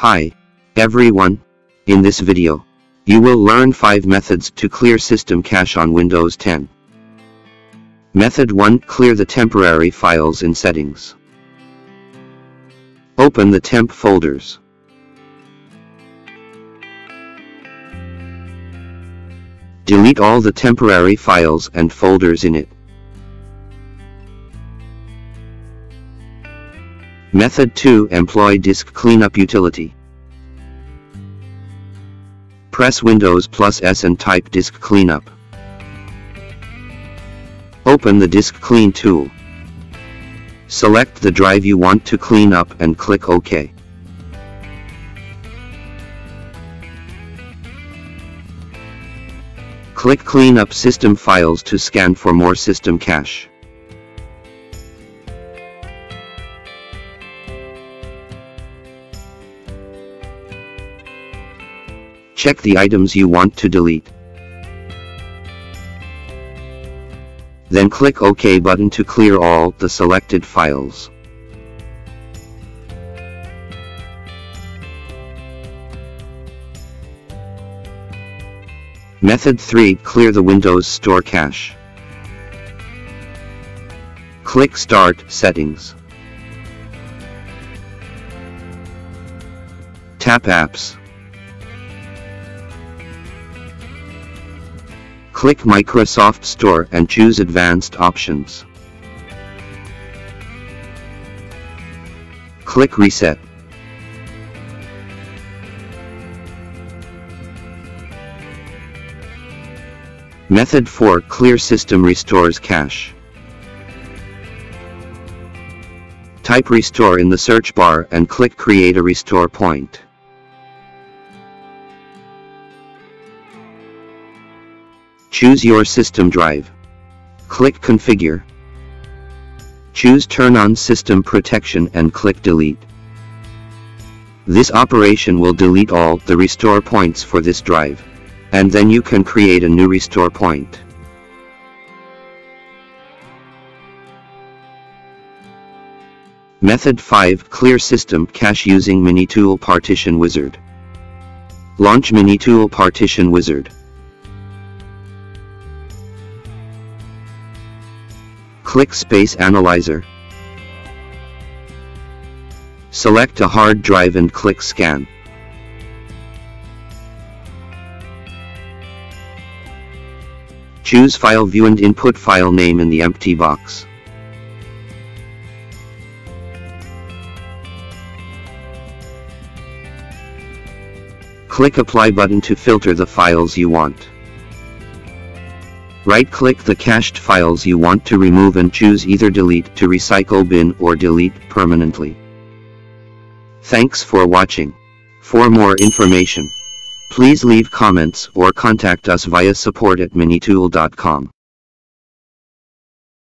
Hi, everyone. In this video, you will learn 5 methods to clear system cache on Windows 10. Method 1 Clear the temporary files in settings. Open the temp folders. Delete all the temporary files and folders in it. Method 2 Employ Disk Cleanup Utility. Press Windows plus S and type Disk Cleanup. Open the Disk Clean tool. Select the drive you want to clean up and click OK. Click Clean up system files to scan for more system cache. Check the items you want to delete. Then click OK button to clear all the selected files. Method 3 Clear the Windows Store cache. Click Start Settings. Tap Apps. Click Microsoft Store and choose Advanced Options. Click Reset. Method 4 Clear System Restores Cache. Type Restore in the search bar and click Create a Restore Point. Choose your system drive. Click Configure. Choose Turn on System Protection and click Delete. This operation will delete all the restore points for this drive. And then you can create a new restore point. Method 5 Clear System Cache using Minitool Partition Wizard. Launch Minitool Partition Wizard. Click Space Analyzer. Select a hard drive and click Scan. Choose File View and input file name in the empty box. Click Apply button to filter the files you want. Right-click the cached files you want to remove and choose either delete to recycle bin or delete permanently. Thanks for watching. For more information, please leave comments or contact us via support at minitool.com.